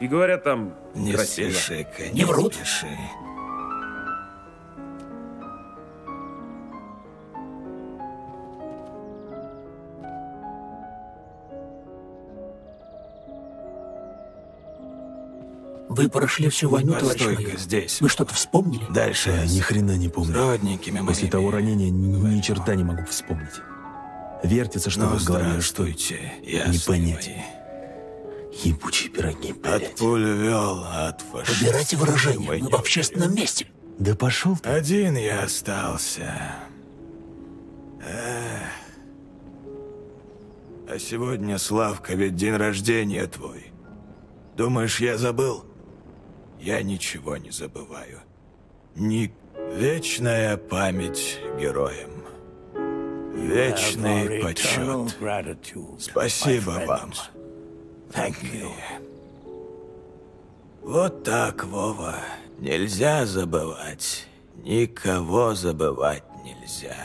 И говорят, там Не красиво. спеши-ка, Не врут? спеши. Вы прошли всю войну, товарищ майор. здесь. Вы что-то вспомнили? Дальше Я ни хрена не помню. родники мимо После того ранения ни, ни черта не могу вспомнить. Вертится Ну, что-то в голове, что здравствуйте, Не понять. мои. Ебучие пироги, блядь. От пуль вел, от фашистов. Выбирайте выражение. Мы в общественном месте. Да пошел ты. Один я остался. Эх. А сегодня, Славка, ведь день рождения твой. Думаешь, я забыл? Я ничего не забываю. Ни вечная память героям. Вечный почет. Спасибо вам. Вот так, Вова. Нельзя забывать. Никого забывать нельзя.